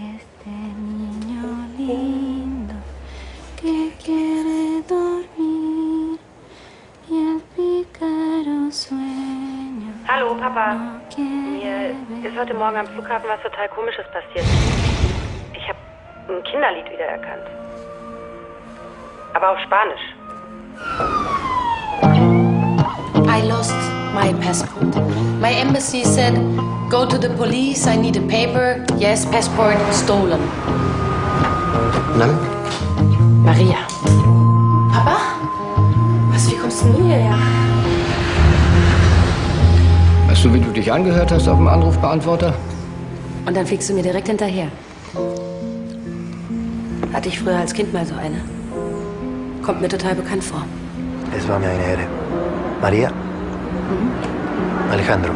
Este niño lindo que quiere dormir y el pícaro sueño. Hallo, Papa. Mir ist heute Morgen am Flughafen was total Komisches passiert. Ich habe ein Kinderlied wiedererkannt. Aber auf Spanisch. My passport. My embassy said, go to the police, I need a paper. Yes, passport stolen. Name? Maria. Papa? Was, wie kommst du denn hierher? Weißt du, wie du dich angehört hast auf dem Anrufbeantworter? Und dann fliegst du mir direkt hinterher. Hatte ich früher als Kind mal so eine. Kommt mir total bekannt vor. Es war mir eine Ehre. Maria? Alejandro.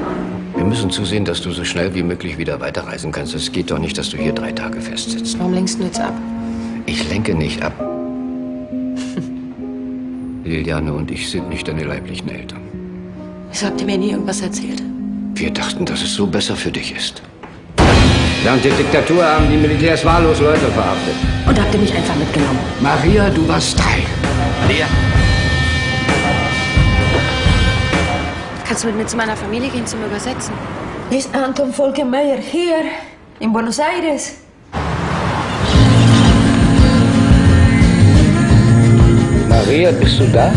Wir müssen zusehen, dass du so schnell wie möglich wieder weiterreisen kannst. Es geht doch nicht, dass du hier drei Tage festsitzt. Warum lenkst du jetzt ab? Ich lenke nicht ab. Liliane und ich sind nicht deine leiblichen Eltern. Wieso habt ihr mir nie irgendwas erzählt? Wir dachten, dass es so besser für dich ist. Während der Diktatur haben die Militärs wahllos Leute verhaftet. Und habt ihr mich einfach mitgenommen? Maria, du warst drei. Maria? Kannst du mit mir zu meiner Familie gehen zum Übersetzen? Ist Anton Volkenmeier hier in Buenos Aires? Maria, bist du da?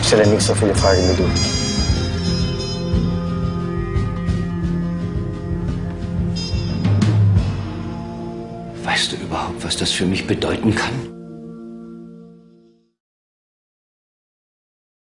Ich stelle nicht so viele Fragen wie du. Weißt du überhaupt, was das für mich bedeuten kann?